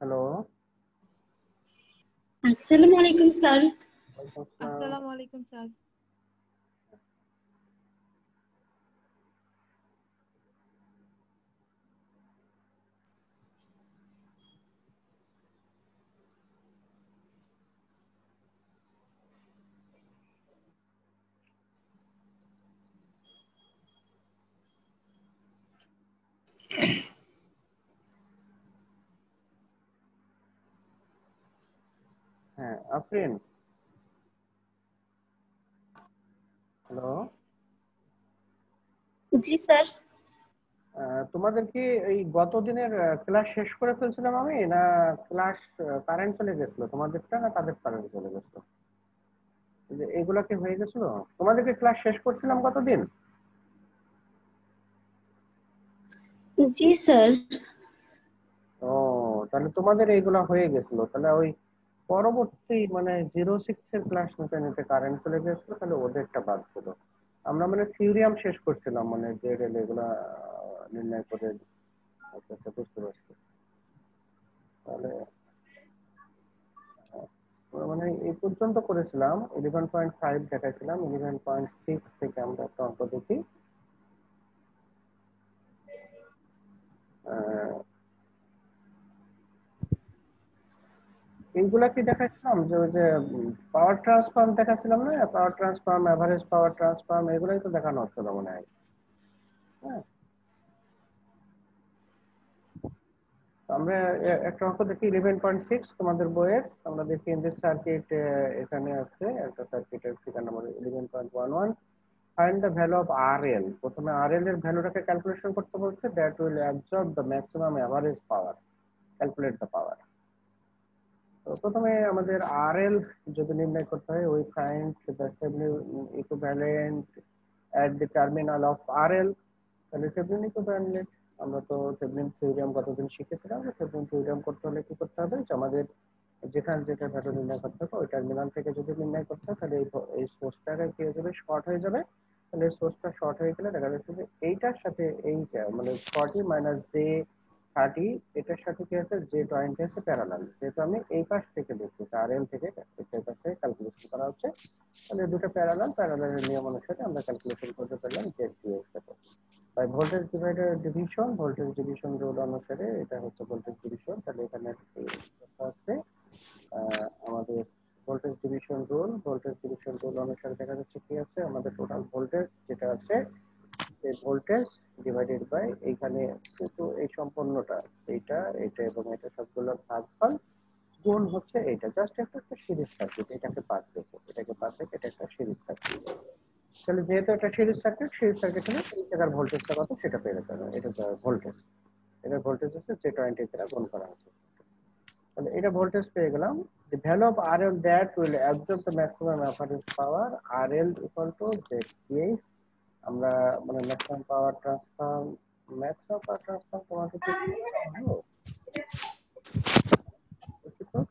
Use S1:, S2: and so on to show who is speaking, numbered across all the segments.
S1: Hello
S2: আসসালামু আলাইকুম sir
S3: আসসালামু আলাইকুম স্যার
S1: আফরিন হ্যালো
S2: জি স্যার।
S1: তোমাদের কি এই গত দিনের ক্লাস শেষ করে ফেলছিলাম আমি? না ক্লাস কারেন্ট চলে গেছিল? তোমাদেরটা না তাদের কারেন্ট চলে গেছিল? এগুলা কি হয়ে গেছিল? তোমাদেরকে ক্লাস শেষ করছিলাম গতদিন?
S2: জি স্যার।
S1: ও তাহলে তোমাদের এইগুলা হয়ে গেছিল। তাহলে ওই পরবর্তী মানে জিরো সিক্স এর ক্লাস নিতে নিতে কারেন্ট চলে গেছিল তাহলে ওদেরটা বাদ ছিল আমরা মানে থিওরিয়াম শেষ করছিলাম মানে যে রেল এগুলা নির্ণয় করে আচ্ছা আচ্ছা বুঝতে পারছি। তাহলে মানে এই পর্যন্ত করেছিলাম ইলেভেন পয়েন্ট ফাইভ দেখাইছিলাম ইলেভেন পয়েন্ট সিক্স থেকে আমরা একটা অঙ্ক দেখি। এইগুলা কি দেখাচ্ছিলাম? যে ওই যে পাওয়ার ট্রান্সফর্ম দেখাচ্ছিলাম না? Power transform average power transform এগুলাই তো দেখানো হচ্ছিল মনে হয়। হ্যাঁ। আমরা একটা অঙ্ক দেখি ইলেভেন পয়েন্ট সিক্স তোমাদের বইয়ের। আমরা দেখি ইন দিস সার্কিট এখানে আছে, একটা সার্কিটের figure number eleven point one one find the value of R L প্রথমে আর এল এর ভ্যালুটাকে ক্যালকুলেশন করতে বলছে that will absorb the maximum average power calculate the power তো প্রথমে আমাদের আর এল যদি নির্ণয় করতে হয়, ওই find the equivalent at the terminal of R L তাহলে থেভেনিন ইকুইভ্যালেন্ট আমরা তো থেভেনিন থিওরিয়াম গতদিন শিখেছিলাম থেভেনিন থিওরিয়াম করতে হলে কি করতে হবে? যে আমাদের যেখানে যেটা ভ্যালু নির্ণয় করতে হবে, ওই টার্মিনাল থেকে যদি নির্ণয় করতে হয়, তাহলে এই এই সোর্সটাকে কি হয়ে যাবে? শর্ট হয়ে যাবে। তাহলে এই সোর্সটা শর্ট হয়ে গেলে দেখা যাচ্ছে যে এইটার সাথে এইটা মানে ফর্টি মাইনাস জে থার্টি এটার সাথে কি আছে? যে টোয়েন্টি আছে প্যারালাল যেহেতু আমি এই পাশ থেকে দেখছি আর এল থেকে এই পাশ থেকে ক্যালকুলেশন করা হচ্ছে। তাহলে দুটো প্যারালাল প্যারালালের নিয়ম অনুসারে আমরা ক্যালকুলেশন করতে পারলাম জেড সাথে। By voltage divider division voltage division rule অনুসারে এটা হচ্ছে ভোল্টেজ ডিভিশন তাহলে এখানে আহ, আমাদের voltage division rule voltage division rule অনুসারে দেখা যাচ্ছে কি আছে? আমাদের টোটাল ভোল্টেজ যেটা আছে এই ভোল্টেজ ডিভাইডেড বাই এইখানে কিন্তু এই সম্পূর্ণটা, এইটা এটা এবং এটা সবগুলো ভাগফল গুণ হচ্ছে এইটা। জাস্ট একটা একটা সিরিজ সার্কিট এটাকে পাস রেখে, এটাকে পাস রেখে এটা একটা সিরিজ সার্কিট তাহলে যেহেতু এটা সিরিজ সার্কিট সিরিজ সার্কিট হলে এই জায়গার ভোল্টেজটা কত? সেটা পেয়ে যেতে হবে এটা ভোল্টেজ এটা ভোল্টেজ হচ্ছে যে টোয়েন্টি দ্বারা গুণ করা হচ্ছে। তাহলে এটা ভোল্টেজ পেয়ে গেলাম। The value of RL that will absorb the maximum apparent power RL equal to ZTH আমরা মানে maximum power transfer maximum power transfer তোমাদের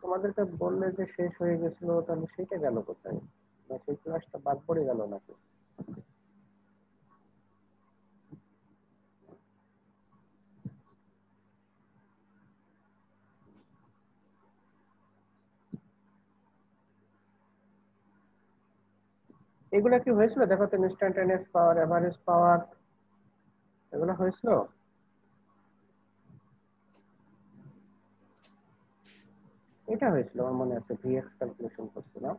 S1: তোমাদেরকে বললে যে শেষ হয়ে গেছিল, তাহলে সেটা গেল কোথায়? না, সেই ক্লাসটা বাদ পড়ে গেল নাকি? এগুলা কি হয়েছিল? দেখো তো ইনস্ট্যান্টানিয়াস পাওয়ার এভারেজ পাওয়ার এগুলো হয়েছিল? এটা হয়েছিল আমার মনে আছে ভিএক্স ক্যালকুলেশন করছিলাম।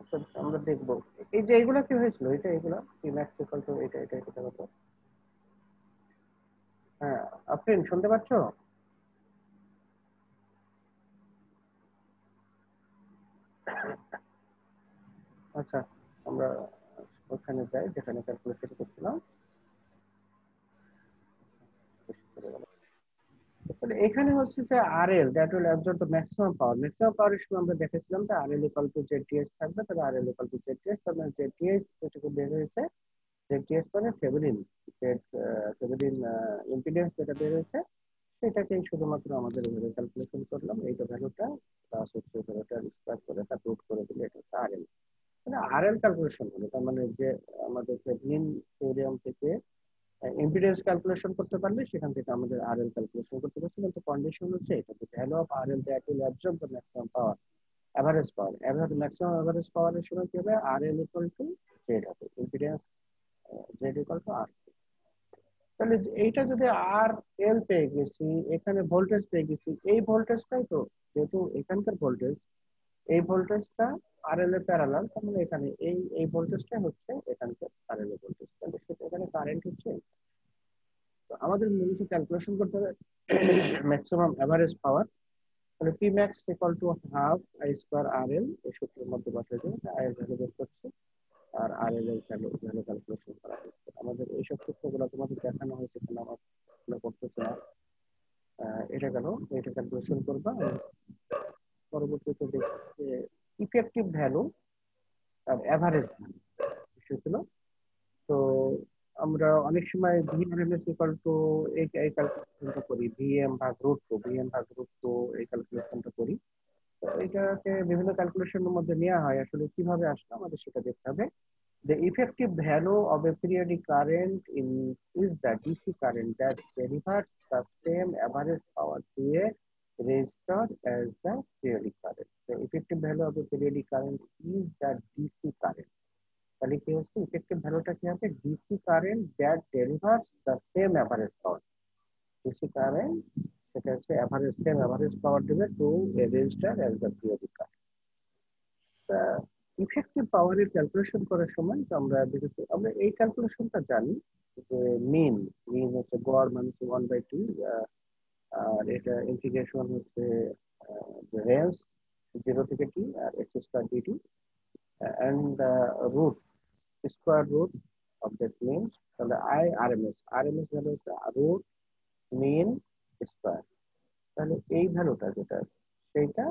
S1: আচ্ছা, আমরা দেখব। এই যে এগুলা কি হয়েছিল? এটা এগুলা? কি ম্যাক্স ইকুয়াল টু এটা এটা এটা। হ্যাঁ আপনি শুনতে পাচ্ছ? আচ্ছা আমরা ওখানে যাই, যেখানে ক্যালকুলেশন করছিলাম। তাহলে এখানে হচ্ছে যে RL that will absorb the maximum power maximum পাওয়ারের সময় আমরা দেখেছিলাম যে RL equal to Z ZTS থাকবে, তাহলে RL equal to Z ZTS তার মানে জেডটিএস যেটুকু বের হয়েছে জেড জেডটিএস মানে থেভেনিন থেভেনিন ইম্পিডেন্স যেটা বের হয়েছে, সেটাকেই শুধুমাত্র আমাদের ক্যালকুলেশন করলাম। এইটা ভ্যালুটা প্লাস হচ্ছে ভ্যালুটা স্কোয়ার করে তাকে রুট করে দিলে এটা আরএল মানে আরএল ক্যালকুলেশন হলো তার মানে যে আমাদের থেভেনিন থিওরিয়াম থেকে ইম্পিডেন্স ক্যালকুলেশন করতে পারলে সেখান থেকে আমাদের আরএল ক্যালকুলেশন করতে পারছি কিন্তু কন্ডিশন হচ্ছে এটা যে value of RL that will absorb the maximum power average power average maximum average পাওয়ারের সময় কি হবে? আরএল ইকুয়াল টু জেড হবে impedance Z equal to R তাহলে এইটা যদি আর এল পেয়ে গেছি এখানে ভোল্টেজ পেয়ে গেছি এই ভোল্টেজটাই তো যেহেতু এখানকার ভোল্টেজ এই ভোল্টেজটা আর এল এর প্যারালাল তার মানে এখানে এই এই ভোল্টেজটা হচ্ছে এখানকার আর এল এর ভোল্টেজ তাহলে সেটা এখানে কারেন্ট হচ্ছে তো আমাদের মূলত ক্যালকুলেশন করতে হবে ম্যাক্সিমাম অ্যাভারেজ পাওয়ার তাহলে P max equal to half I square R L এই সূত্রের মধ্যে বসে যায় আই এর ভ্যালু বের করছে, আর আর এল এর ভ্যালু ক্যালকুলেশন করা হচ্ছে। আমাদের এইসব সূত্রগুলো তোমাদের দেখানো হয়েছে কিনা আমার করতেছে না। এটা গেল, এটা ক্যালকুলেশন করবা পরবর্তীতে দেখছি যে ইফেক্টিভ ভ্যালু আর অ্যাভারেজ ভ্যালু বিষয় ছিল। তো আমরা অনেক সময় ভিএমএস ইকুয়াল টু এই ক্যালকুলেশনটা করি। ভিএম ভাগ রুট টু ভিএম ভাগ রুট টু এই ক্যালকুলেশনটা করি। তো এটাকে বিভিন্ন ক্যালকুলেশনের মধ্যে নেওয়া হয়। আসলে কীভাবে আসলো আমাদের সেটা দেখতে হবে। The effective value of a periodic current in, is the DC current that delivers the same average power to a resistor as the periodic. The effective value of a periodic current is the DC current. তাহলে কি হচ্ছে? Effective ভ্যালুটা কি হবে? DC current that delivers the same average power DC current সেটা হচ্ছে average same average power দেবে to a resistor as the periodic current effective পাওয়ারের ক্যালকুলেশন করার সময় আমরা দেখেছি, আমরা এই ক্যালকুলেশনটা জানি যে মিন মিন হচ্ছে গড় মানে ওয়ান বাই টু আর এটা ইন্টিগ্রেশন হচ্ছে রেঞ্জ জিরো থেকে T R X square dt and root square root of that means তাহলে এম এস আর ভ্যালু হচ্ছে রুট মিন স্কোয়ার তাহলে এই ভ্যালুটা যেটা, সেইটা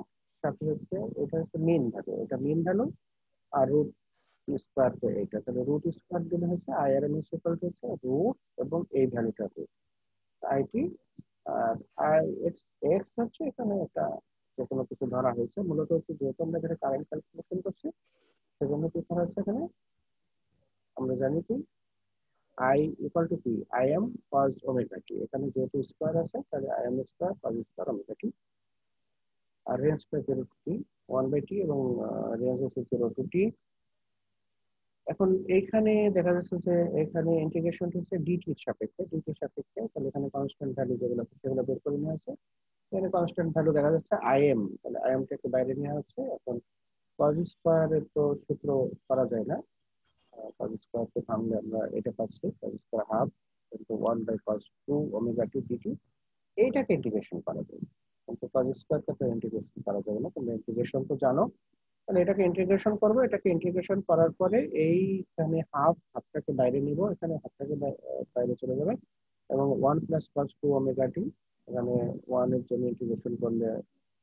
S1: সাথে হচ্ছে এটা হচ্ছে মিন ভ্যালু এটা মিন ভ্যালু আর রুট স্কোয়ার তো এইটা তাহলে রুট স্কোয়ার দিলে হচ্ছে আই আর এম ইকুয়াল হচ্ছে রুট এবং এই ভ্যালুটা রুট আইটি আর আই এক্স এক্স হচ্ছে এখানে একটা কোনো কিছু ধরা হয়েছে। মূলত হচ্ছে যেহেতু আমরা এখানে কারেন্ট ক্যালকুলেশন করছি, সেজন্য কি করা হচ্ছে এখানে? আমরা জানি কি? I equal to P I M cos omega T এখানে যেহেতু স্কোয়ার আছে, তাহলে I M square cos square omega T আর রেঞ্জটা zero to T one by T এবং রেঞ্জ হচ্ছে জিরো টু টি এখন এইখানে দেখা যাচ্ছে যে এখানে ইন্টিগ্রেশন হচ্ছে ডিটির সাপেক্ষে। ডিটির সাপেক্ষে তাহলে এখানে কনস্ট্যান্ট ভ্যালু যেগুলো সেগুলো বের করে নেওয়া হচ্ছে এখানে কনস্ট্যান্ট ভ্যালু দেখা যাচ্ছে আইএম তাহলে আইএমটাকে বাইরে নেওয়া হচ্ছে, এখন কজ স্কোয়ারের তো সূত্র করা যায় না। কজ স্কোয়ারকে ভাঙলে আমরা এটা পাচ্ছি cos square half into one by cos two omega two dt এইটাকে ইন্টিগ্রেশন করা যায়। কিন্তু কজ স্কোয়ারকে তো ইন্টিগ্রেশন করা যাবে না, তোমরা ইন্টিগ্রেশন তো জানো। তাহলে এটাকে ইন্টিগ্রেশন করব, এটাকে ইন্টিগ্রেশন করার পরে এইখানে হাফ হাফটাকে বাইরে নিব, এখানে হাফটাকে বাইরে চলে যাবে। এবং one plus cos two omega T এখানে ওয়ানের জন্য ইন্টিগ্রেশন করলে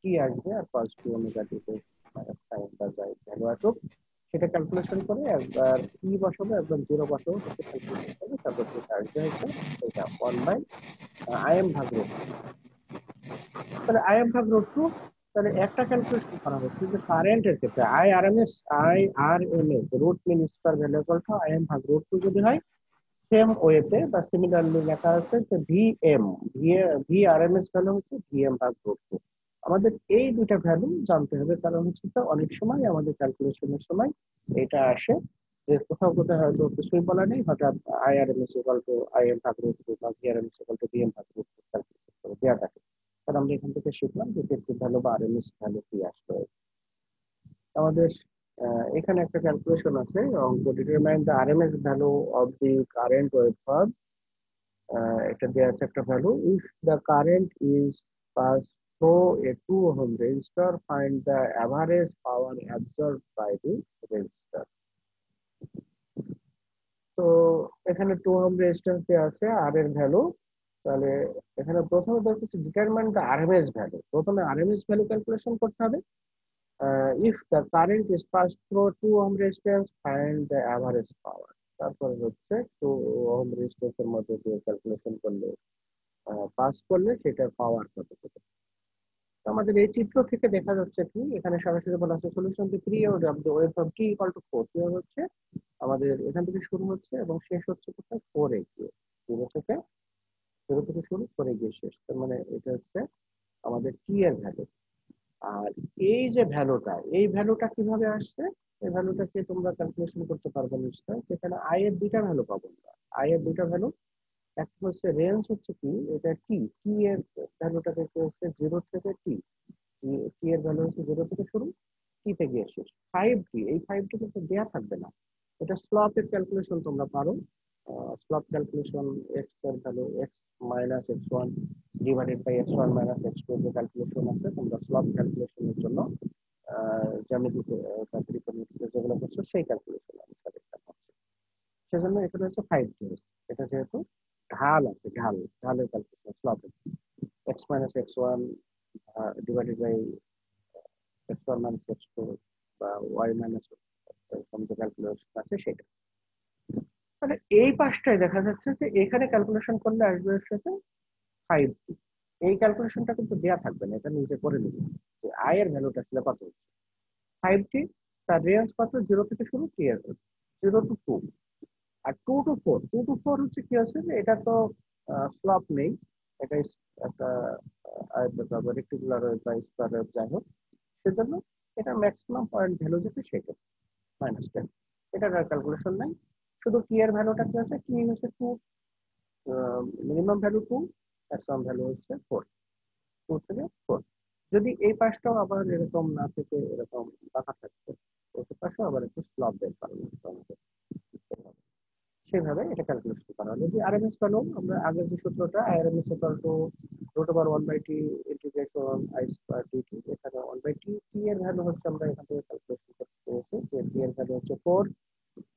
S1: টি আসবে আর কস টু ওমেগা টি তে সাইনটা যায় ভ্যালু আসুক, সেটা ক্যালকুলেশন করে একবার ই বসাবো একদম জিরো বসাবো, সেটা ক্যালকুলেশন করবে তারপর সেটা আসবে হচ্ছে এটা ওয়ান বাই আই এম ভাগ রুট তাহলে আই এম ভাগ রুট টু তাহলে একটা ক্যালকুলেশন করা হচ্ছে যে কারেন্টের ক্ষেত্রে I R M S I R M S root mean square value equal to I M ভাগ রুট টু যদি হয় সেম ওয়েতে বা সিমিলারলি লেখা আছে যে V M V R M S value হচ্ছে ভি এম ভাগ রুট আমাদের এই দুটা ভ্যালু জানতে হবে, কারণ হচ্ছে তো অনেক সময়, আমাদের ক্যালকুলেশনের সময় এটা আসে যে কোথাও কোথাও হয়তো কিছুই বলা নেই, হঠাৎ I R M S equal to I M ভাগ রুট বা V R M S equal to V M ভাগ টু ক্যালকুলেশন করে দেওয়া থাকে। কারণ আমরা এখান থেকে শিখলাম যে ভ্যালু বা আরএমএস ভ্যালু কি আসবে। আমাদের এখানে একটা ক্যালকুলেশন আছে অঙ্ক determine the RMS value of the current wave waveform এটা দেওয়া আছে একটা value if the current is pass through a two ohm resistor find the average power absorb by the resistor তো এখানে টু ওহম রেজিস্ট্যান্স দেওয়া আছে আর এর value তাহলে এখানে প্রথমে হচ্ছে ডিটারমাইন দ্য আরএমএস ভ্যালু প্রথমে আরএমএস ভ্যালু ক্যালকুলেশন করতে হবে if the current is pass through two ohm resistance find the average power তারপরে হচ্ছে টু ওহম রেজিস্ট্যান্সের মধ্যে দিয়ে ক্যালকুলেশন করলে পাস করলে সেটার পাওয়ার কত হবে আমাদের এই চিত্র থেকে দেখা যাচ্ছে কি, এখানে সরাসরি বলা আছে solution the period of the wave from T equal to 4 period হচ্ছে? আমাদের এখান থেকে শুরু হচ্ছে এবং শেষ হচ্ছে কোথায়? 4 এ গিয়ে। জিরো থেকে জিরো থেকে শুরু করে গিয়ে শেষ। তার মানে এটা হচ্ছে আমাদের টি এর ভ্যালু আর এই যে ভ্যালুটা, এই ভ্যালুটা কীভাবে আসছে? এই ভ্যালুটাকে তোমরা ক্যালকুলেশন করতে পারবে নিশ্চয় সেখানে আই এর দুইটা ভ্যালু পাবো আমরা। আই এর দুইটা ভ্যালু, একটা হচ্ছে রেঞ্জ হচ্ছে কি? এটা টি টি এর ভ্যালুটা দেখতে হচ্ছে জিরো থেকে টি টি এর ভ্যালু হচ্ছে জিরো থেকে শুরু টি তে গিয়ে শেষ। ফাইভ টি এই ফাইভ টি কিন্তু দেওয়া থাকবে না। এটা স্লপের ক্যালকুলেশন তোমরা পারো। স্লপ ক্যালকুলেশন এক্সের value X minus X one divided by X one minus X two যে ক্যালকুলেশন আছে, তোমরা স্লপ ক্যালকুলেশনের জন্য জ্যামিতিতে ত্রিকোণমিতিতে যেগুলো করছ, সেই ক্যালকুলেশন অনুসারে এটা হচ্ছে সেজন্য এখানে হচ্ছে ফাইভ টি এটা যেহেতু ঢাল আছে, ঢাল, ঢালের calculation স্লপের X minus X one divided by X one minus X two বা ওয়াই মাইনাস এরকম যে ক্যালকুলেশন আছে, সেটা। মানে এই পাশটায় দেখা যাচ্ছে যে এখানে ক্যালকুলেশন করলে আসবে সাথে ফাইভ এই ক্যালকুলেশনটা কিন্তু দেয়া থাকবে না, এটা নিজে করে নিবে। যে আই এর ভ্যালুটা আসলে কত ফাইভ টি তার রেঞ্জ কত? জিরো থেকে শুরু কি আছে জিরো টু টু আর two two four two two four হচ্ছে কি আছে যে এটা তো স্লপ নেই। এটা একটা আয়তাকার রেক্টিকুলার বা স্কোয়ার যাই হোক, সেজন্য এটা ম্যাক্সিমাম পয়েন্ট ভ্যালু যেটা সেটা। মাইনাস টেন এটার ক্যালকুলেশন নাই। শুধু কি এর ভ্যালুটা কি আছে? কি হচ্ছে two minimum value to maximum value হচ্ছে ফোর টু থেকে ফোর যদি এই পাশটাও আবার এরকম না থেকে, এরকম বাঁকা থাকতো, ওই পাশেও আবার একটু স্লপ বের করা আমাদের সেভাবে এটা ক্যালকুলেশন করা হবে যদি আরএমএস ভ্যালু আমরা আগের যে সূত্রটা RMS equal to root over one by T integration I square dt এখানে ওয়ান বাই টি টি এর ভ্যালু হচ্ছে আমরা এখান থেকে ক্যালকুলেশন করতে পেরেছি যে টি এর ভ্যালু হচ্ছে ফোর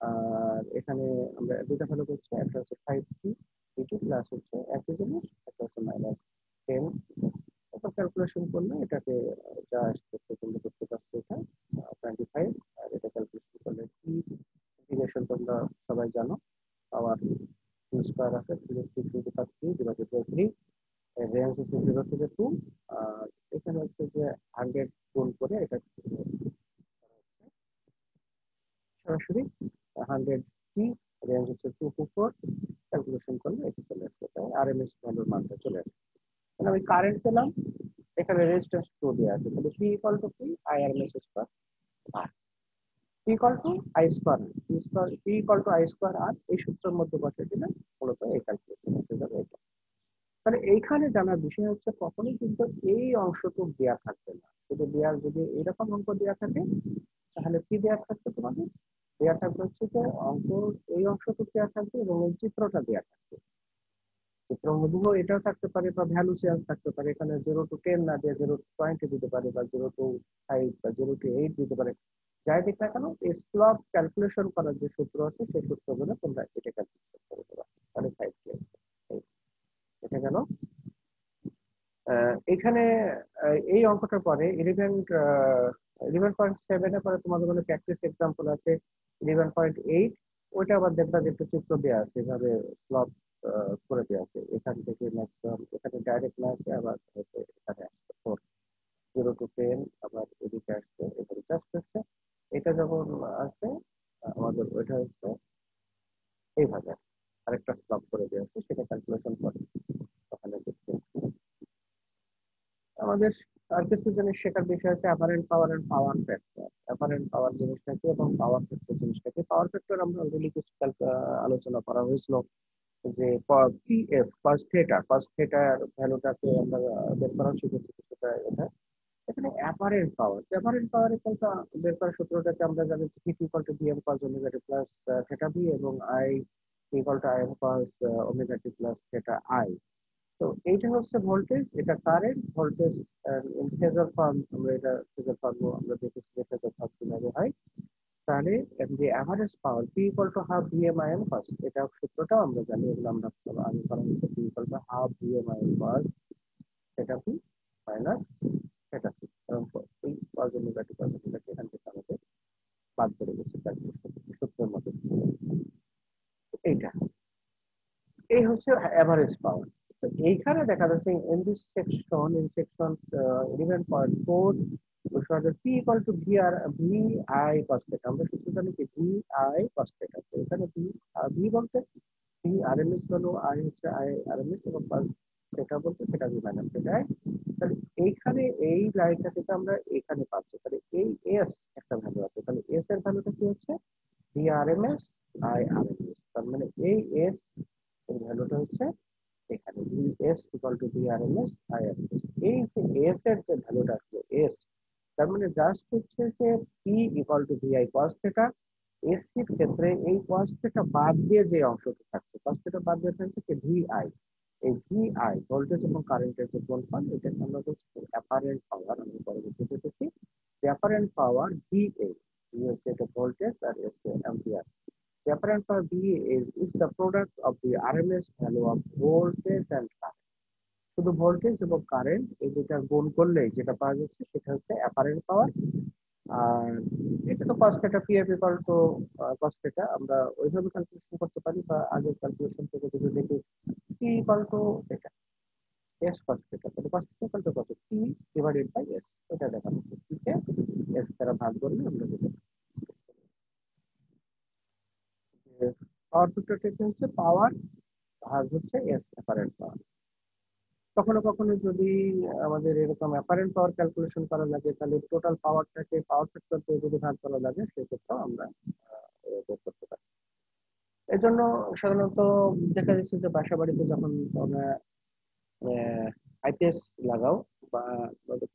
S1: আর এখানে আমরা দুটা ভ্যালু করছি, একটা হচ্ছে ফাইভ টি ডিটি প্লাস হচ্ছে একই জিনিস, একটা হচ্ছে মাইনাস টেন এটা ক্যালকুলেশন করলে এটাকে যা তোমরা করতে পারছ এটা টোয়েন্টি ফাইভ আর এটা ক্যালকুলেশন করলে টি ইন্টিগ্রেশন তোমরা সবাই জানো পাওয়ার টু স্কোয়ার আছে three three two the power three divided by three range হচ্ছে জিরো থেকে টু আর এখানে হচ্ছে যে হান্ড্রেড গুণ করে এটা সরাসরি হান্ড্রেড টি রেঞ্জ হচ্ছে টু টু ফোর ক্যালকুলেশন করলে এটা চলে আসবে তাই আর এম এস ভ্যালুর মানটা চলে আসবে মানে আমি কারেন্ট পেলাম এখানে রেজিস্ট্যান্স টু দেওয়া আছে। তাহলে P equal to P I R S square R P equal to I square P square P equal to I square R এই সূত্রের মধ্যে বসে দিলে মূলত এই ক্যালকুলেশন যাবে। এটা তাহলে এইখানে জানার বিষয় হচ্ছে, কখনোই কিন্তু এই অংশটুকু দেওয়া থাকবে না। শুধু দেওয়ার যদি এরকম অঙ্ক দেওয়া থাকে, তাহলে কি দেওয়া থাকবে তোমাদের? দেওয়া থাকবে হচ্ছে যে অঙ্ক এই অংশটুকু দেওয়া থাকবে এবং চিত্রটা দেওয়া থাকবে। হুবহু এটাও থাকতে পারে বা ভ্যালু চেঞ্জ থাকতে পারে। এখানে জিরো টু টেন না দিয়ে জিরো পয়েন্টে দিতে পারে বা জিরো টু ফাইভ বা জিরো টু এইট দিতে পারে। যাই দিক না কেন স্লপ ক্যালকুলেশন করার যে সূত্র আছে, সেই সূত্রগুলো তোমরা এটা ক্যালকুলেশন করে দেবা। তাহলে ফাইভ এটা গেল এখানে এই অঙ্কটার পরে ইলেভেন ইলেভেন পয়েন্ট সেভেনের পরে তোমাদের মনে প্র্যাকটিস এক্সাম্পল আছে ইলেভেন পয়েন্ট এইট ওইটা আবার দেখবা যে একটা চিত্র দেওয়া আছে, এভাবে স্লপ করে দেওয়া আছে এখান থেকে ম্যাক্সিমাম এখানে ডাইরেক্ট না আসে আবার এখানে আসছে। ফোর জিরো টু টেন আবার এদিকে আসছে, এখানে জাস্ট আসছে। এটা যখন আসছে আমাদের ওইটা হচ্ছে এইভাবে আরেকটা স্লপ করে দেওয়া আছে সেটা ক্যালকুলেশন করে। ওখানে দেখতে আমাদের আর কিছু জিনিস শেখার বিষয় আছে apparent power and power factor apparent power জিনিসটা কি এবং পাওয়ার ফ্যাক্টর জিনিসটা কি? পাওয়ার ফ্যাক্টর আমরা অলরেডি কিছু আলোচনা করা হয়েছিল। যে পিএফ ফার্স্ট থেটা ফার্স্ট থেটার ভ্যালুটাকে আমরা বের করা শিখেছি কিছুটা এটা। এখানে অ্যাপারেন্ট পাওয়ার অ্যাপারেন্ট পাওয়ার ইকুয়ালটা বের করার সূত্রটাকে আমরা জানি P equal to BM cos omega plus theta B এবং I equal to I M cos omega T plus theta I তো এইটা হচ্ছে ভোল্টেজ এটা কারেন্ট ভোল্টেজ ফেজার ফর্ম আমরা এটা ফেজার ফর্ম আমরা দেখেছি ফেজার ফর্ম কীভাবে হয়। তাহলে যে average power P equal to half VM I M cos এটা সূত্রটা আমরা জানি, এগুলো আমরা আমি করা হচ্ছে P equal to half VM I M cos সেটা কি? মাইনাস সেটা কি? কারণ এই কজ ওমেগাটি এখান থেকে আমাদের বাদ করে গেছে সূত্রের মধ্যে। এইটা। এই হচ্ছে অ্যাভারেজ পাওয়ার তো এইখানে দেখা যাচ্ছে in this section in section eleven point four P equal to V R V I cos theta আমরা সূত্র জানি কি ভি আই কস থিটা তো এখানে ভি ভি বলতে ভি ভি আরএমএস হলো আই হচ্ছে আই আরএমএস এবং সেটা বলতে সেটা ভি মাইনাস সেটা তাহলে এইখানে এই লাইনটা থেকে আমরা এখানে পাচ্ছি। তাহলে এই এস একটা ভ্যালু আছে। তাহলে এস এর ভ্যালুটা কি হচ্ছে? ভি আরএমএস আই আরএমএস তার মানে এই এস এর ভ্যালুটা হচ্ছে এখানে। V S equal to V RMS I RMS এই যে এস এর যে ভ্যালুটা আসলো এস তার মানে জাস্ট হচ্ছে যে P equal to V I cos theta এসির ক্ষেত্রে এই কস থিটা বাদ দিয়ে যে অংশটা থাকছে কস থিটা বাদ দিয়ে থাকছে কি ভি আই এই ভি আই ভোল্টেজ এবং কারেন্টের যে গুণফল এটাকে আমরা বলছি অ্যাপারেন্ট পাওয়ার আমি পরবর্তীতে দেখি অ্যাপারেন্ট পাওয়ার ভি এ হচ্ছে এটা ভোল্টেজ আর হচ্ছে ampere The apparent power VA is, is the product of the RMS value of voltage and. শুধু ভোল্টেজ এবং কারেন্ট এই দুটা গুণ করলে যেটা পাওয়া যাচ্ছে সেটা হচ্ছে অ্যাপারেন্ট পাওয়ার আর এটা তো কস্ট এটা পিএফ ইকুয়াল টু কস্ট এটা আমরা ওইভাবে ক্যালকুলেশন করতে পারি বা আগের ক্যালকুলেশন থেকে যদি দেখি পি ইকুয়াল টু এটা এস কস্ট এটা, তাহলে কস্ট ইকুয়াল টু কত? পি ডিভাইডেড বাই এস এটা দেখা যাচ্ছে পিকে এস দ্বারা ভাগ করলে আমরা যেটা পাওয়ার ফ্যাক্টরটা হচ্ছে? পাওয়ার ভাগ হচ্ছে এস অ্যাপারেন্ট পাওয়ার কখনো কখনো যদি আমাদের এরকম অ্যাপারেন্ট পাওয়ার ক্যালকুলেশন করা লাগে, তাহলে টোটাল পাওয়ারটাকে পাওয়ার ফ্যাক্টর দিয়ে যদি ভাগ করা লাগে, সেক্ষেত্রেও আমরা করতে পারি। এই জন্য সাধারণত দেখা যাচ্ছে যে বাসা বাড়িতে যখন তোমরা আইপিএস লাগাও বা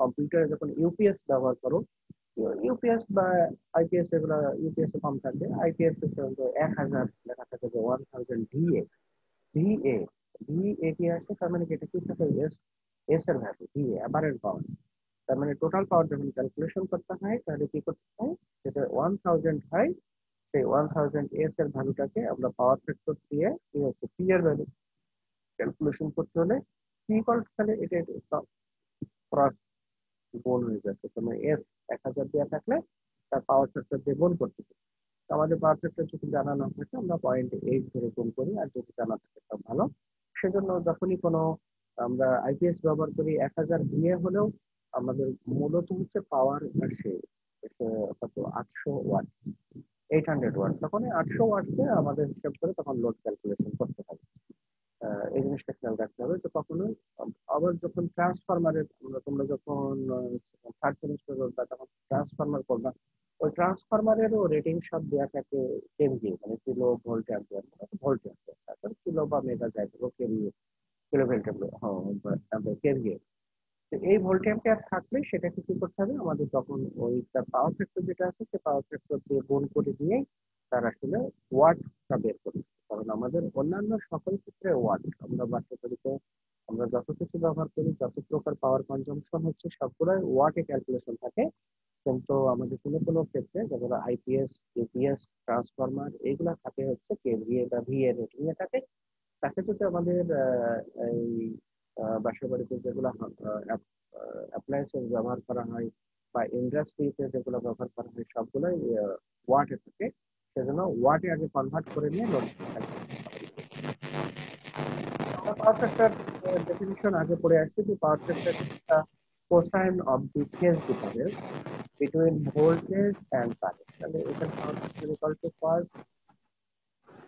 S1: কম্পিউটারে যখন ইউপিএস ব্যবহার করো ইউপিএস বা আইপিএস এগুলো ইউপিএস এ কম থাকে। আইপিএস এক হাজার লেখা থাকে যে one thousand VA VA VA কি আসছে তার মানে এটা কি? থাকে এস এস এর ভ্যালু ভিএ অ্যাপারেন্ট পাওয়ার তার মানে টোটাল পাওয়ার যখন ক্যালকুলেশন করতে হয়, তাহলে কি করতে হয়? সেটা ওয়ান থাউজেন্ড হয়, সেই ওয়ান থাউজেন্ড এস এর ভ্যালুটাকে আমরা পাওয়ার ফ্যাক্টর দিয়ে, কি হচ্ছে? পি এর ভ্যালু ক্যালকুলেশন করতে হলে পি কল তাহলে এটা ক্রস গুণ হয়ে যাচ্ছে মানে এস এক হাজার দেওয়া থাকলে, তার পাওয়ার ফ্যাক্টর দিয়ে গুণ করতে হবে আমাদের পাওয়ার ফ্যাক্টর যদি জানা না থাকে আমরা পয়েন্ট এইট ধরে গুণ করি, আর যদি জানা থাকে সব ভালো। সেজন্য যখনই কোনো আমরা আইপিএস ব্যবহার করি, এক হাজার ভিএ হলেও আমাদের মূলত হচ্ছে পাওয়ার আসে কত? আটশো ওয়াট এইট হান্ড্রেড ওয়াট তখন আটশো ওয়াটকে আমাদের হিসাব করে তখন লোড ক্যালকুলেশন করতে হবে এই জিনিসটা খেয়াল রাখতে হবে তো কখনোই আবার যখন ট্রান্সফরমারের তোমরা যখন থার্ড সেমিস্টার করবা তখন ট্রান্সফরমার করবা ওই ট্রান্সফরমারেরও রেটিং সব দেওয়া থাকে কেমজি মানে kilo volt ampere volt ampere তারপর কিলো বা মেগা যাই যায় কেভিএ কিলো ভোল্ট হ্যাঁ কেভিএ তো এই ভোল্ট অ্যাম্পিয়ার থাকলে সেটাকে কি করতে হবে? আমাদের তখন ওই তার পাওয়ার ফ্যাক্টর যেটা আছে সে পাওয়ার ফ্যাক্টর দিয়ে গুণ করে দিয়ে তার আসলে ওয়াটটা বের করতে কারণ আমাদের অন্যান্য সকল ক্ষেত্রে ওয়াট আমরা বাচ্চা তরিকে আমরা যত কিছু ব্যবহার করি, যত প্রকার পাওয়ার কনজাম্পশন হচ্ছে, সবগুলোই ওয়াটে ক্যালকুলেশন থাকে। কিন্তু আমাদের কোনো কোনো ক্ষেত্রে যেমন আইপিএস ইউপিএস ট্রান্সফরমার এইগুলা থাকে হচ্ছে কেভিএ বা ভিএ রেটিং এ থাকে। তাকে যদি আমাদের এই বাসা বাড়িতে যেগুলো অ্যাপ্লায়েন্সেস ব্যবহার করা হয় বা ইন্ডাস্ট্রিতে যেগুলো ব্যবহার করা হয় সবগুলোই ওয়াটে থাকে। সেজন্য ওয়াটে আগে কনভার্ট করে নিয়ে লোড পাওয়ার ফ্যাক্টর ডেফিনিশন আগে পড়ে আসছে যে পাওয়ার একটা cosine of the phase difference between voltage and current তাহলে এখানে power factor equal to cos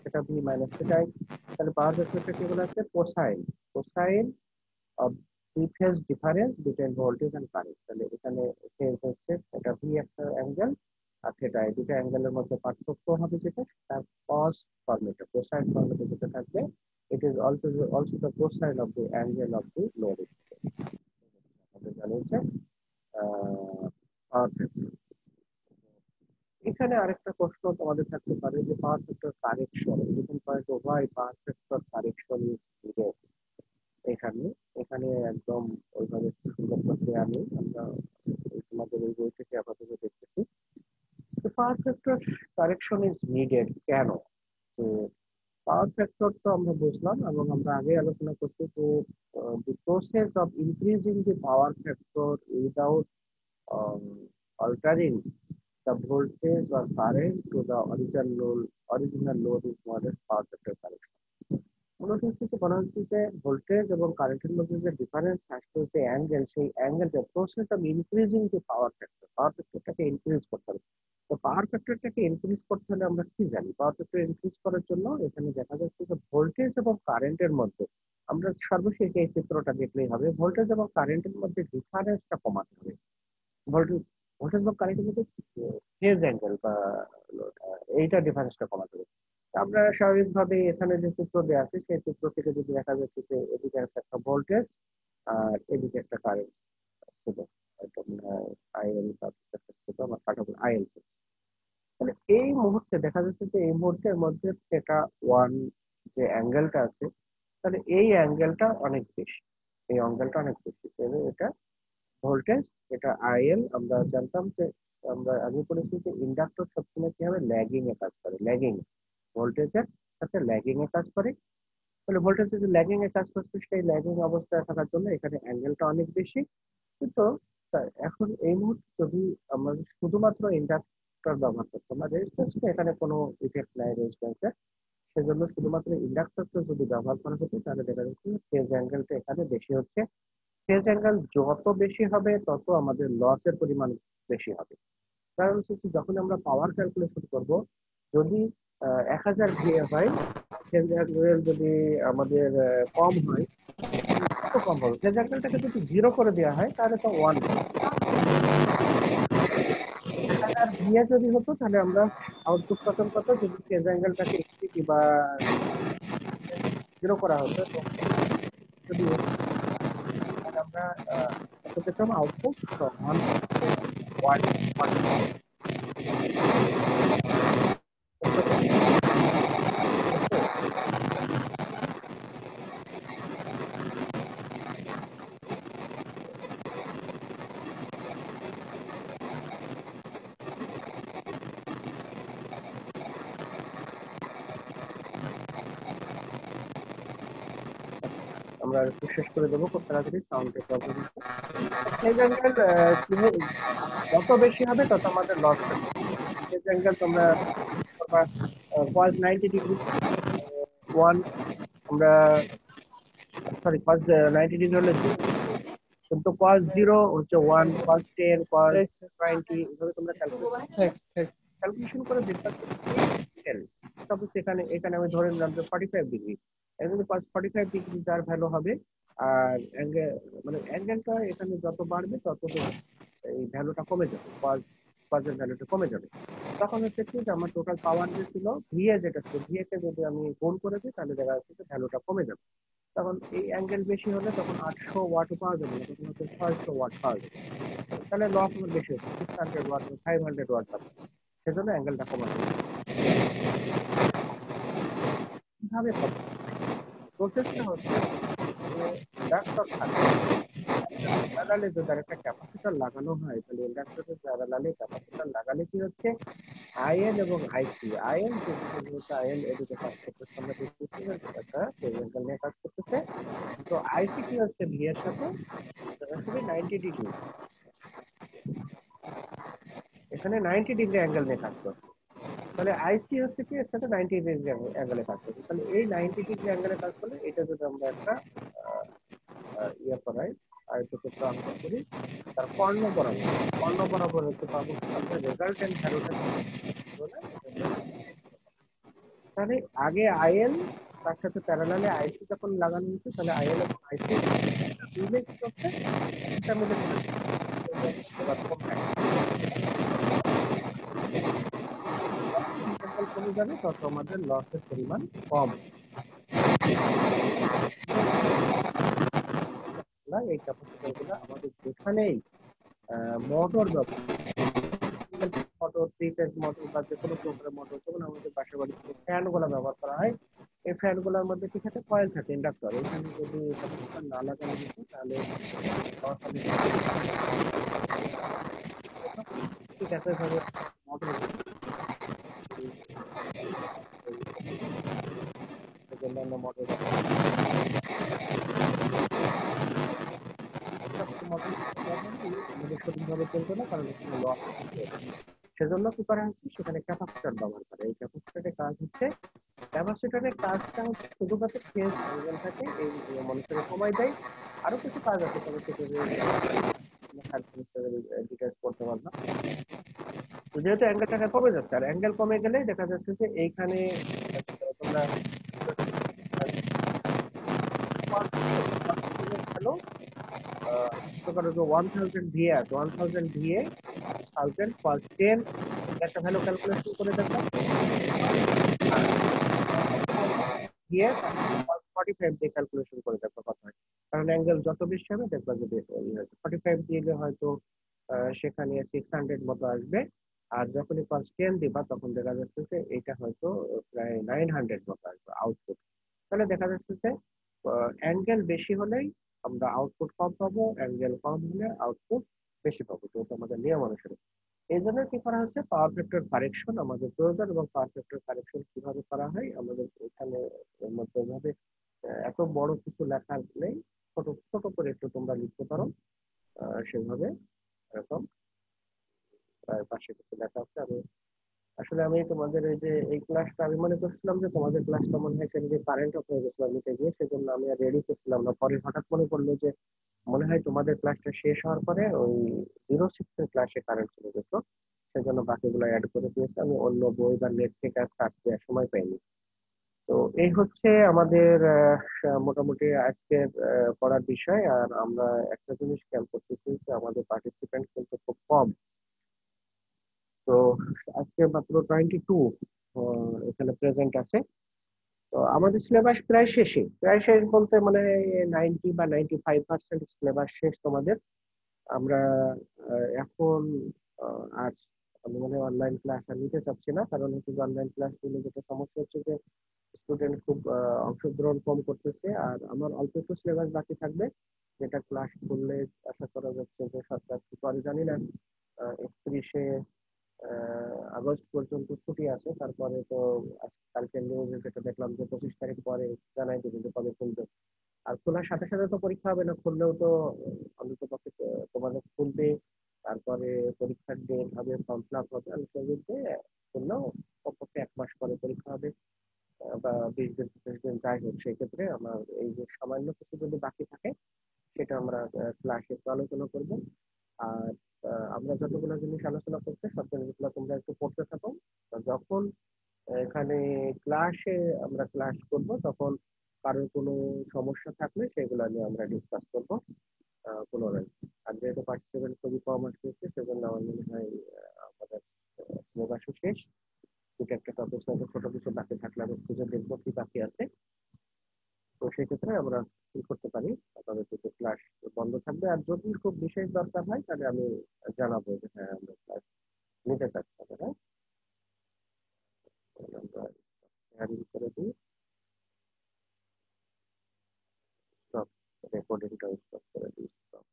S1: সেটা ভি মাইনাস সেটাই তাহলে পাওয়ার ফ্যাক্টরটা কি বলা আছে? Cosine cosine of the phase difference between voltage and current তাহলে এখানে ফেজ হচ্ছে, এটা ভি একটা অ্যাঙ্গেল আর সেটা এই দুটো অ্যাঙ্গেলের মধ্যে পার্থক্য হবে যেটা, তার কস ফর্মেটে কোসাইন ফর্মেটে যেটা থাকবে, it is also also the cosine of the angle of the load হচ্ছে পাওয়ার ফ্যাক্টর এখানে আরেকটা প্রশ্ন তোমাদের থাকতে পারে যে পাওয়ার ফ্যাক্টর কারেকশন এরকম point why power factor correction is needed এখানে এখানে একদম ওইভাবে সুন্দর করতে আমি আমরা তোমাদের এই বই থেকে আপাতত দেখতেছি। Power factor correction is needed কেন? তো পাওয়ার ফ্যাক্টর তো আমরা বুঝলাম এবং আমরা আগে আলোচনা করছি যে the process of increasing the power factor without altering the voltage or current to the original original load is known as power factor বলা হচ্ছে যে ভোল্টেজ এবং কারেন্টের মধ্যে যে ডিফারেন্স আসছে যে অ্যাঙ্গেল সেই অ্যাঙ্গেলটা process of increasing the power factor power ফ্যাক্টরটাকে increase করতে হবে। তো পাওয়ার ফ্যাক্টরটাকে ইনক্রিজ করতে হলে আমরা কি জানি? পাওয়ার ফ্যাক্টর ইনক্রিজ করার জন্য এখানে দেখা যাচ্ছে যে ভোল্টেজ এবং কারেন্টের মধ্যে আমরা সর্বশেষ এই চিত্রটা দেখলেই হবে। ভোল্টেজ এবং কারেন্টের মধ্যে ডিফারেন্সটা কমাতে হবে। ভোল্টেজ ভোল্টেজ এবং কারেন্টের মধ্যে ফেজ অ্যাঙ্গেল বা এইটা ডিফারেন্সটা কমাতে হবে। আমরা স্বাভাবিকভাবে এখানে যে চিত্র দেওয়া আছে, সেই চিত্র থেকে যদি দেখা যাচ্ছে যে এদিকে একটা ভোল্টেজ আর এদিকে একটা কারেন্ট ছিল আইএল ছিল আমার কাঠামো আইএল এই মুহূর্তে দেখা যাচ্ছে যে এই মুহূর্তের মধ্যে সেটা ওয়ান যে অ্যাঙ্গেলটা আছে, তাহলে এই অ্যাঙ্গেলটা অনেক বেশি, এই অ্যাঙ্গেলটা অনেক বেশি। তাহলে এটা ভোল্টেজ এটা আইএল, আমরা জানতাম যে আমরা আগে পড়েছি যে ইন্ডাক্টর সবসময় কি হবে? ল্যাগিং এ কাজ করে ল্যাগিং ভোল্টেজের সাথে ল্যাগিং এ কাজ করে। তাহলে ভোল্টেজ যদি ল্যাগিং এ কাজ করছে, সেই ল্যাগিং অবস্থায় থাকার জন্য এখানে অ্যাঙ্গেলটা অনেক বেশি। কিন্তু এখন এই মুহূর্তে যদি আমরা শুধুমাত্র ইন্ডাক্টর ব্যবহার করতাম না রেজিস্ট্যান্স এখানে কোনো ইফেক্ট নাই রেজিস্ট্যান্সের সেজন্য শুধুমাত্র ইন্ডাক্টরটা যদি ব্যবহার করা হতো, তাহলে দেখা যাচ্ছে ফেজ অ্যাঙ্গেলটা এখানে বেশি হচ্ছে। ফেজ অ্যাঙ্গেল যত বেশি হবে, তত আমাদের লসের পরিমাণ বেশি হবে। কারণ হচ্ছে যখন আমরা পাওয়ার ক্যালকুলেশন করব, যদি এক হাজার ভিএ হয় ফেজ অ্যাঙ্গেল যদি আমাদের কম হয়, কত কম হবে? ফেজ অ্যাঙ্গেলটাকে যদি জিরো করে দেওয়া হয়, তাহলে তো ওয়ান হাজার ভিএ যদি হতো, তাহলে আমরা আউটপুট পাতাম কত? যদি ফেজ অ্যাঙ্গেলটাকে একটি বা জিরো করা হতো যদি আমরা পেতাম আউটপুট ওয়ান ওয়ান ওয়ান আমরা একটু শেষ করে দেবো। খুব তাড়াতাড়ি সাউন্ডের প্রবলেম অ্যাঙ্গেল যত বেশি হবে তত আমাদের লস হবে। অ্যাঙ্গেল তোমরা কজ নাইনটি ডিগ্রি ওয়ান আমরা সরি কজ নাইনটি ডিগ্রি হলে কিন্তু জিরো হচ্ছে one cos ten cos twenty এভাবে তোমরা ক্যালকুলেশন ক্যালকুলেশন করে দেখতে সাপোজ এখানে এখানে আমি ধরে নিলাম যে ফর্টি ফাইভ ডিগ্রি যদি ফর্টি ফাইভ ডিগ্রি যার ভ্যালু হবে। আর অ্যাঙ্গেল মানে অ্যাঙ্গেলটা এখানে যত বাড়বে, তত এই ভ্যালুটা কমে যাবে। কজ কজের ভ্যালুটা কমে যাবে। তখন হচ্ছে কি যে আমার টোটাল পাওয়ার যে ছিল ভিএ যেটা ছিল ভিএ কে যদি আমি গুণ করে দিই, তাহলে দেখা যাচ্ছে যে ভ্যালুটা কমে যাবে। তখন এই অ্যাঙ্গেল বেশি হলে তখন আটশো ওয়াটও পাওয়া যাবে, না তখন হচ্ছে ছয়শো ওয়াট পাওয়া যাবে। তাহলে লস বেশি হচ্ছে six hundred watt five hundred watt পাবে। সেজন্য অ্যাঙ্গেলটা কমাতে হবে কীভাবে হবে প্রসেসটা হচ্ছে ইন্ডাক্টর থাকে। প্যারালালে যদি একটা ক্যাপাসিটর লাগানো হয়, তাহলে ইন্ডাক্টরের প্যারালালে ক্যাপাসিটর লাগালে কি হচ্ছে? আইএল এবং আইসি আইএল যেটি আইএল এদিকে কাজ করতেছে, আমরা দেখতেছি একটা নিয়ে কাজ করতেছে। তো আইসি কি হচ্ছে ভি সাথে? নাইনটি ডিগ্রি এখানে নাইনটি ডিগ্রি অ্যাঙ্গেল নিয়ে কাজ করছে। তাহলে আইসি হচ্ছে কি এর সাথে নাইনটি ডিগ্রি অ্যাঙ্গেলে কাজ করছে তাহলে এই নাইনটি ডিগ্রি অ্যাঙ্গেলে কাজ করলে এটা যদি আমরা একটা ইয়ে করাই, আয়তক্ষেত্র অঙ্কন করি, তার কর্ণ বরাবর কর্ণ বরাবর হচ্ছে পাবো আমরা রেজাল্টেন্ট ভ্যালুটা তাহলে আগে আইএল তার সাথে প্যারালালে আইসি যখন লাগানো হচ্ছে, তাহলে আইএল এবং আইসি মিলে কি করছে একটা মিলে কম যাবে, তত আমাদের লসের পরিমাণ কম। এই ক্যাপাসিটারগুলো আমাদের যেখানেই motor motor three phase motor বা যে কোনো প্রকারের মোটর যখন আমাদের বাসা বাড়িতে ফ্যানগুলো ব্যবহার করা হয়, এই ফ্যানগুলোর মধ্যে কি থাকে কয়েল থাকে ইন্ডাক্টর এখানে যদি ক্যাপাসিটার না লাগানো যেত তাহলে ঠিক আছে মোটর সেজন্য কি করা হচ্ছে সেখানে ক্যাপাসিটর ব্যবহার করে। এই ক্যাপাসিটরের কাজ হচ্ছে ক্যাপাসিটরের কাজটা হচ্ছে শুধুমাত্র ফেজ থাকে, এই মানুষের কমাই দেয়, আরও কিছু কাজ আছে। তবে সেটা ডিটেলস করতে পারব তো যেহেতু অ্যাঙ্গেলটা কমে যাচ্ছে, আর অ্যাঙ্গেল কমে গেলে দেখা যাচ্ছে যে এইখানে তোমরা one thousand one thousand thousand ten একটা ভ্যালু ক্যালকুলেশন করে ফাইভ দিয়ে ক্যালকুলেশন করে কত হয় কারণ অ্যাঙ্গেল যত বেশি হবে দেখবা যদি ফর্টি ফাইভ দিলে হয়তো সেখানে সিক্স হান্ড্রেড মতো আসবে। আর যখনই টেন দিবা, তখন দেখা যাচ্ছে যে এটা হয়তো প্রায় নাইন হান্ড্রেড মতো আসবে আউটপুট তাহলে দেখা যাচ্ছে যে অ্যাঙ্গেল বেশি হলেই আমরা আউটপুট কম পাবো অ্যাঙ্গেল কম হলে আউটপুট বেশি পাবো। যেহেতু আমাদের নিয়ম অনুসারে। এই জন্য কি করা হচ্ছে পাওয়ার ফ্যাক্টর কারেকশন আমাদের প্রয়োজন এবং পাওয়ার ফ্যাক্টর কারেকশন কীভাবে করা হয়, আমাদের এখানে মধ্যে এত বড় কিছু লেখা নেই। ছোট ছোট করে একটু তোমরা লিখতে পারো। সেভাবে এরকম। পাশে কিছু লেখা আছে। আমি আসলে আমি তোমাদের এই যে, এই ক্লাসটা আমি মনে করছিলাম যে তোমাদের ক্লাসটা মনে হয় সেদিকে কারেন্ট অফ হয়ে গেছিল নিতে গিয়ে, সেজন্য আমি আর রেডি করছিলাম না। পরে হঠাৎ মনে পড়ল যে, মনে হয় তোমাদের ক্লাসটা শেষ হওয়ার পরে ওই জিরো সিক্সের ক্লাসে কারেন্ট চলে গেছিল সেজন্য বাকিগুলো অ্যাড করে দিয়েছি। আমি অন্য বই বা নেট থেকে আর কাজ দেওয়ার সময় পাইনি। তো এই হচ্ছে আমাদের মোটামুটি আজকের পড়ার বিষয়। আর আমরা একটা জিনিস খেয়াল করতেছি যে আমাদের পার্টিসিপেন্ট কিন্তু খুব কম। তো আজকে মাত্র টোয়েন্টি টু এখানে প্রেজেন্ট আছে। তো আমাদের সিলেবাস প্রায় শেষে প্রায় শেষ বলতে মানে নাইনটি বা নাইনটি ফাইভ পার্সেন্ট সিলেবাস শেষ তোমাদের। আমরা এখন আর আমি মানে অনলাইন ক্লাস আর নিতে চাচ্ছি না। কারণ হচ্ছে অনলাইন ক্লাস নিলে যেটা সমস্যা হচ্ছে যে স্টুডেন্ট খুব অংশগ্রহণ কম করতেছে। আর আমার অল্প একটু সিলেবাস বাকি থাকবে, যেটা ক্লাস করলে আশা করা যাচ্ছে যে সরকার কি করে জানি না একত্রিশে আগস্ট পর্যন্ত ছুটি আছে, তারপরে তো কালকে নিউজে যেটা দেখলাম যে পঁচিশ তারিখ পরে জানাই দেবে যে কবে খুলবে। আর খোলার সাথে সাথে তো পরীক্ষা হবে না, খুললেও তো অন্তত পক্ষে তোমাদের খুলবে, তারপরে পরীক্ষার ডেট হবে ফর্ম ফিল আপ হবে, আমি খুললেও কমপক্ষে এক মাস পরে পরীক্ষা হবে। বা বিশ দিন পঁচিশ দিন যাই হোক সেই ক্ষেত্রে আমার এই যে সামান্য কিছু যদি বাকি থাকে, সেটা আমরা ক্লাসে একটু আলোচনা করব। আর আমরা যতগুলো জিনিস আলোচনা করছি, সব জিনিসগুলো তোমরা একটু পড়তে থাকো। যখন এখানে ক্লাসে আমরা ক্লাস করব, তখন কারোর কোনো সমস্যা থাকলে সেগুলো নিয়ে আমরা ডিসকাস করব পুনরায়। আর যেহেতু পার্টিসিপেন্ট খুবই কম আসতেছে সেজন্য আমার মনে হয় আমাদের সিলেবাসও শেষ। দুটো একটা টপিক হয়তো ছোট কিছু বাকি থাকলে আমি খুঁজে দেখব কি বাকি আছে। তো সেক্ষেত্রে আমরা কি করতে পারি? আমাদের কিছু ক্লাস বন্ধ থাকবে। আর যদি খুব বিশেষ দরকার হয়, তাহলে আমি জানাব যে হ্যাঁ আমরা ক্লাস নিতে চাচ্ছি হ্যাঁ? আমরা শেয়ারিং করে দিই। স্টপ রেকর্ডিংটা স্টপ করে দিই। স্টপ